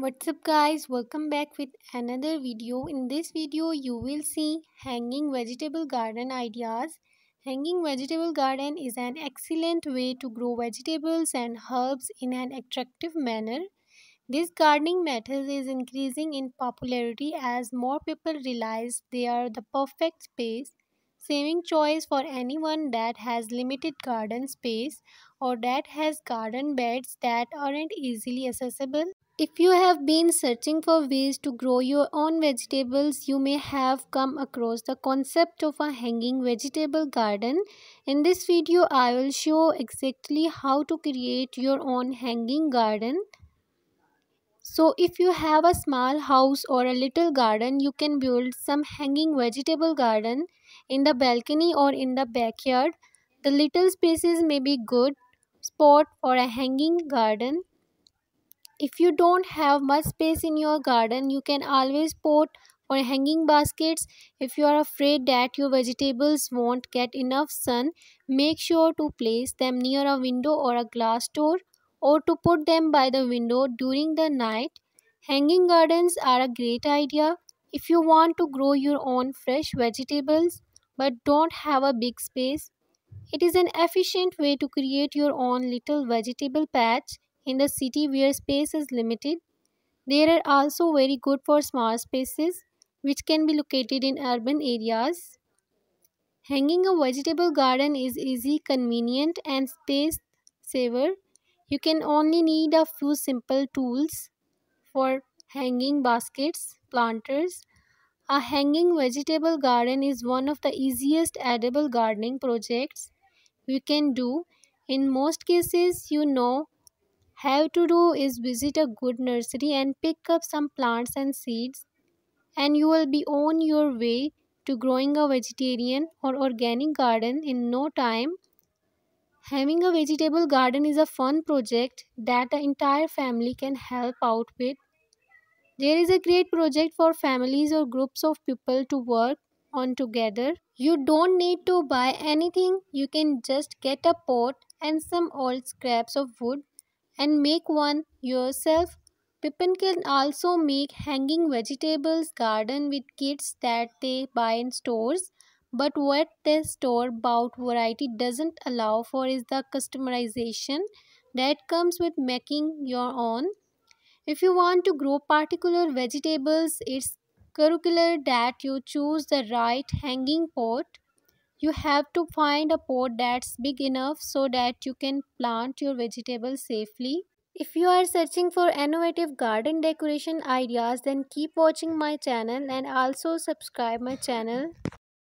what's up guys? Welcome back with another video. In this video you will see hanging vegetable garden ideas. Hanging vegetable garden is an excellent way to grow vegetables and herbs in an attractive manner. This gardening method is increasing in popularity as more people realize they are the perfect space saving choice for anyone that has limited garden space or that has garden beds that aren't easily accessible if you have been searching for ways to grow your own vegetables, you may have come across the concept of a hanging vegetable garden. In this video, I will show exactly how to create your own hanging garden. So if you have a small house or a little garden, you can build some hanging vegetable garden in the balcony or in the backyard. The little spaces may be good spot for a hanging garden. If you don't have much space in your garden, you can always pot or hanging baskets. If you are afraid that your vegetables won't get enough sun, make sure to place them near a window or a glass door or to put them by the window during the night. Hanging gardens are a great idea if you want to grow your own fresh vegetables but don't have a big space. It is an efficient way to create your own little vegetable patch in the city where space is limited. They are also very good for small spaces which can be located in urban areas. Hanging a vegetable garden is easy, convenient and space saver. You can only need a few simple tools for hanging baskets, planters. A hanging vegetable garden is one of the easiest edible gardening projects you can do. In most cases, you know have to do is visit a good nursery and pick up some plants and seeds and you will be on your way to growing a vegetarian or organic garden in no time. Having a vegetable garden is a fun project that the entire family can help out with. There is a great project for families or groups of people to work on together. You don't need to buy anything. You can just get a pot and some old scraps of wood and make one yourself. Pippin can also make hanging vegetables garden with kits that they buy in stores. But what this store bought variety doesn't allow for is the customization that comes with making your own. If you want to grow particular vegetables, it's curricular that you choose the right hanging pot. You have to find a pot that's big enough so that you can plant your vegetables safely. If you are searching for innovative garden decoration ideas then keep watching my channel and also subscribe my channel.